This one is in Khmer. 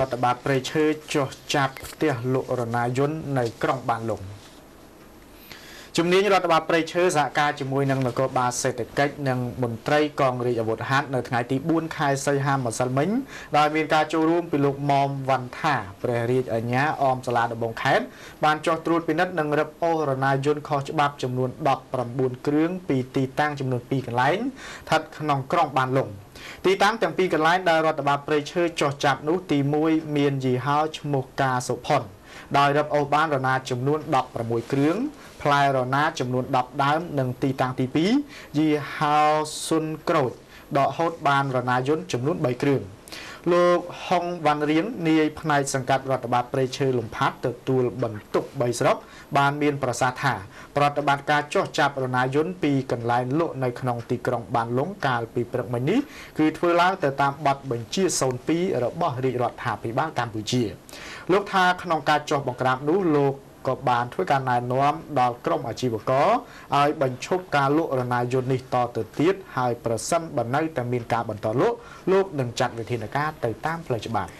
រដ្ឋបាលព្រៃឈើចុះចាប់ផ្ទះលក់រណាយន្តនៅក្រុងបានលុង ជំនាញរដ្ឋបាលព្រៃឈើសហការជាមួយនឹងនគរបាលសេដ្ឋកិច្ចនិងមន្ត្រីកងរាជអាវុធហត្ថនៅថ្ងៃទី4ខែសីហាម្សិលមិញដោយមានការចូលរួមពីលោកមុំវណ្ណថាព្រះរាជអាជ្ញាអមសាលាដំបងខេត្តបានចោះត្រួតពិនិត្យនិងរឹបអូសរណាយន្តខុសច្បាប់ចំនួន19គ្រឿងពីទីតាំងចំនួន2កន្លែងស្ថិតក្នុងក្រុងបានលុងទីតាំងទាំងពីរកន្លែងដែលរដ្ឋបាលព្រៃឈើចោះចាប់នោះទី1មានយីហោឈ្មោះកាសុផុន ដោយរឹបអូសបានរណាចំនួន16គ្រឿងផ្លែរណាចំនួន10ដើមនិងទីតាំងទី2យីហោស៊ុនក្រូចដកហូតបានរណាយន្តចំនួន3គ្រឿងលោកហុងវ៉ាន់រៀងនាយផ្នែកសង្កាត់រដ្ឋបាលព្រៃឈើលំផាត់ទទួលបន្ទុក3ស្រុកបានមានប្រសាសន៍ថាប្រតិបត្តិការចោះចាប់រណាយន្តពីកន្លែងលក់នៅក្នុងទីក្រុងបានលុងកាលពីព្រឹកមិញនេះគឺធ្វើឡើងទៅតាមបទបញ្ជា02របស់រាជរដ្ឋាភិបាលកម្ពុជា លោកថាក្នុងការចោះបង្ក្រាបនោះលោកក៏បានធ្វើការណែនាំដល់ក្រុមអាជីវករឲ្យបញ្ឈប់ការលក់រណាយន្តនេះតទៅទៀតហើយប្រសិនបើនៅតែមានការបន្តលក់លោកនឹងចាត់វិធានការទៅតាមផ្លូវច្បាប់